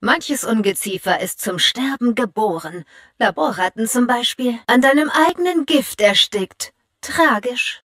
Manches Ungeziefer ist zum Sterben geboren. Laborratten zum Beispiel. An deinem eigenen Gift erstickt. Tragisch.